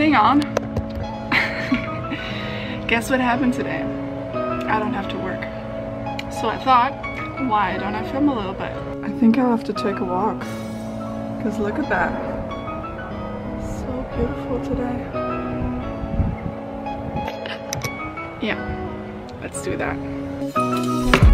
thing on. Guess what happened today? I don't have to work. So I thought, why don't I film a little bit? I think I'll have to take a walk. Because look at that. So beautiful today. Yeah, let's do that.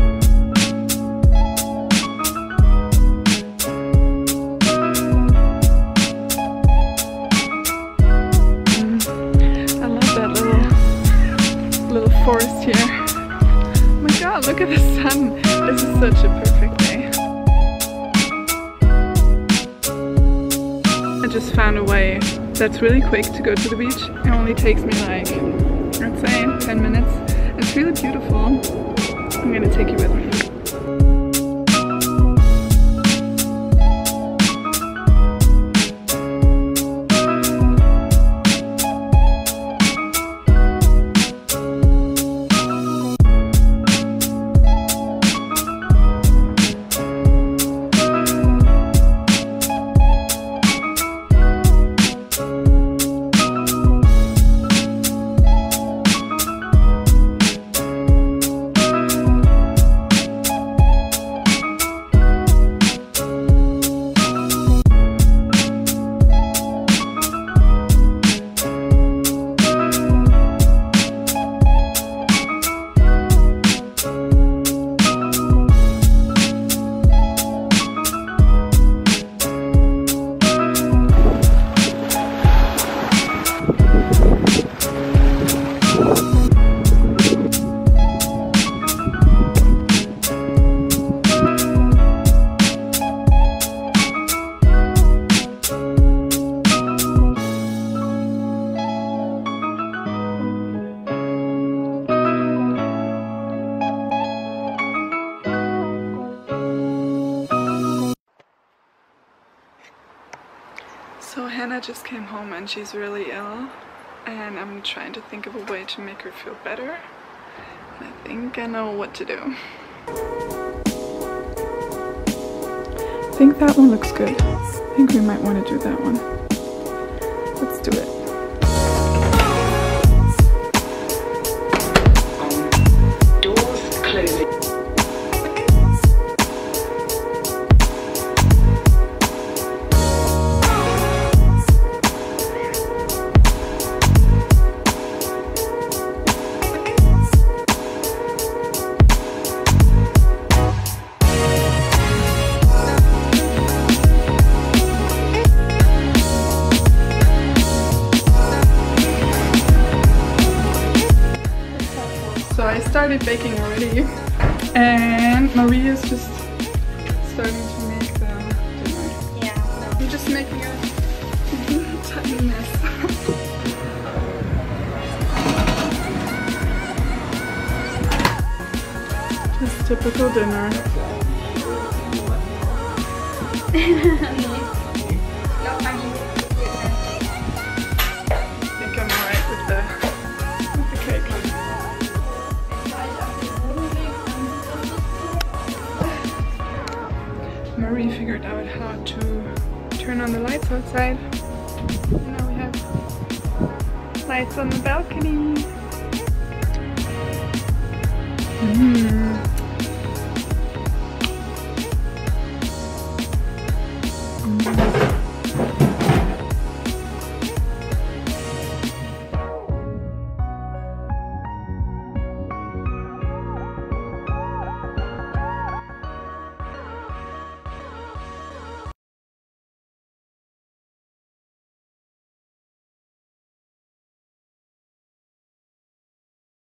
Forest here. Oh my god, look at the sun. This is such a perfect day. I just found a way that's really quick to go to the beach. It only takes me like, I'd say 10 minutes. It's really beautiful. I'm gonna take you with me. So Hannah just came home and she's really ill and I'm trying to think of a way to make her feel better. And I think I know what to do. I think that one looks good. I think we might want to do that one. Let's do it. So I started baking already and Marie is just starting to make the dinner. Yeah. You're just making a tiny mess. just typical dinner. turn on the lights outside. And now we have lights on the balcony. Mm.